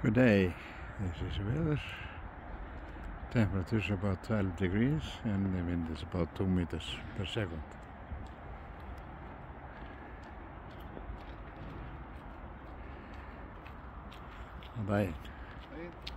Good day. This is weather. Temperature is about 12 degrees and the wind is about 2 meters per second. Bye. Bye.